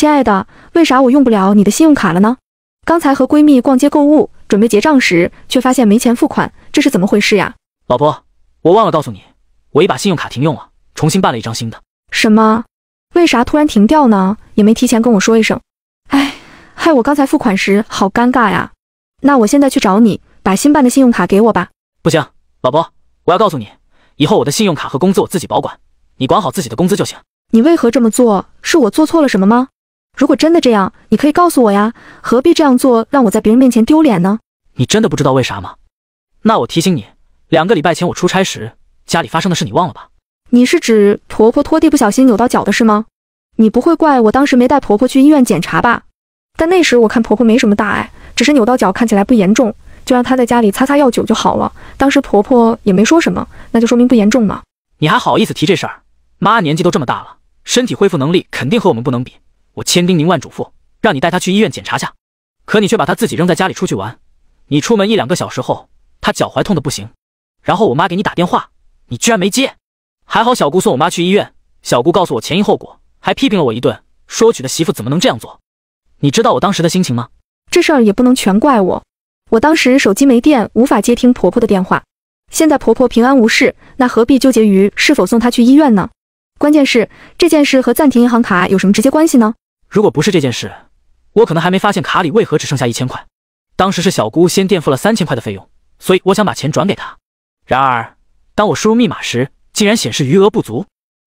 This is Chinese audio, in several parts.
亲爱的，为啥我用不了你的信用卡了呢？刚才和闺蜜逛街购物，准备结账时，却发现没钱付款，这是怎么回事呀？老婆，我忘了告诉你，我已把信用卡停用了，重新办了一张新的。什么？为啥突然停掉呢？也没提前跟我说一声。哎，害我刚才付款时好尴尬呀。那我现在去找你，把新办的信用卡给我吧。不行，老婆，我要告诉你，以后我的信用卡和工资我自己保管，你管好自己的工资就行。你为何这么做？是我做错了什么吗？如果真的这样，你可以告诉我呀，何必这样做，让我在别人面前丢脸呢？你真的不知道为啥吗？那我提醒你，两个礼拜前我出差时，家里发生的事你忘了吧？你是指婆婆拖地不小心扭到脚的事吗？你不会怪我当时没带婆婆去医院检查吧？但那时我看婆婆没什么大碍，只是扭到脚，看起来不严重，就让她在家里擦擦药酒就好了。当时婆婆也没说什么，那就说明不严重嘛。你还好意思提这事儿？妈年纪都这么大了，身体恢复能力肯定和我们不能比。我千叮咛万嘱咐，让你带她去医院检查下，可你却把她自己扔在家里出去玩。你出门一两个小时后，她脚踝痛的不行，然后我妈给你打电话，你居然没接。还好小姑送我妈去医院，小姑告诉我前因后果，还批评了我一顿，说我娶的媳妇怎么能这样做。你知道我当时的心情吗？这事儿也不能全怪我，我当时手机没电，无法接听婆婆的电话。现在婆婆平安无事，那何必纠结于是否送她去医院呢？关键是这件事和暂停银行卡有什么直接关系呢？如果不是这件事，我可能还没发现卡里为何只剩下一千块。当时是小姑先垫付了三千块的费用，所以我想把钱转给她。然而当我输入密码时，竟然显示余额不足，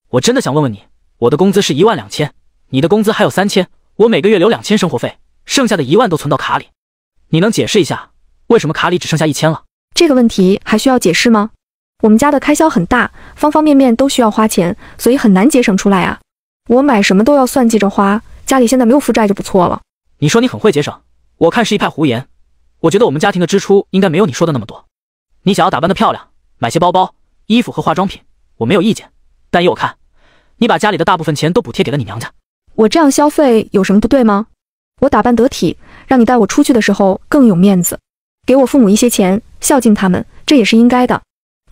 我真的想问问你，我的工资是一万两千，你的工资还有三千，我每个月留两千生活费，剩下的一万都存到卡里，你能解释一下为什么卡里只剩下一千了？这个问题还需要解释吗？我们家的开销很大，方方面面都需要花钱，所以很难节省出来啊。我买什么都要算计着花，家里现在没有负债就不错了。你说你很会节省，我看是一派胡言。我觉得我们家庭的支出应该没有你说的那么多。你想要打扮的漂亮，买些包包、衣服和化妆品。我没有意见，但依我看，你把家里的大部分钱都补贴给了你娘家。我这样消费有什么不对吗？我打扮得体，让你带我出去的时候更有面子，给我父母一些钱，孝敬他们，这也是应该的。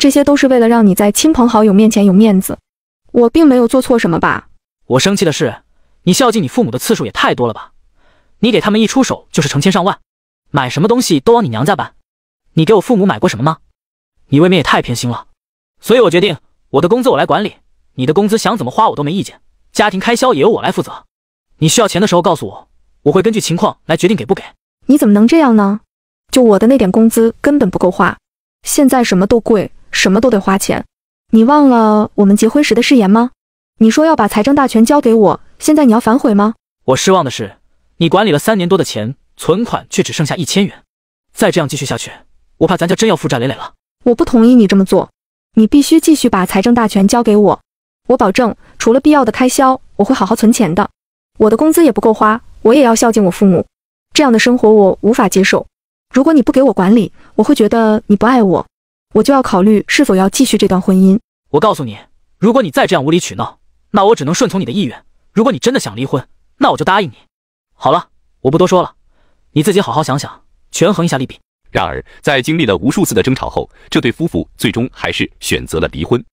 这些都是为了让你在亲朋好友面前有面子。我并没有做错什么吧？我生气的是，你孝敬你父母的次数也太多了吧？你给他们一出手就是成千上万，买什么东西都往你娘家搬。你给我父母买过什么吗？你未免也太偏心了。所以我决定。我的工资我来管理，你的工资想怎么花我都没意见，家庭开销也由我来负责。你需要钱的时候告诉我，我会根据情况来决定给不给。你怎么能这样呢？就我的那点工资根本不够花，现在什么都贵，什么都得花钱。你忘了我们结婚时的誓言吗？你说要把财政大权交给我，现在你要反悔吗？我失望的是，你管理了三年多的钱，存款却只剩下一千元。再这样继续下去，我怕咱家真要负债累累了。我不同意你这么做。你必须继续把财政大权交给我，我保证，除了必要的开销，我会好好存钱的。我的工资也不够花，我也要孝敬我父母，这样的生活我无法接受。如果你不给我管理，我会觉得你不爱我，我就要考虑是否要继续这段婚姻。我告诉你，如果你再这样无理取闹，那我只能顺从你的意愿。如果你真的想离婚，那我就答应你。好了，我不多说了，你自己好好想想，权衡一下利弊。然而，在经历了无数次的争吵后，这对夫妇最终还是选择了离婚。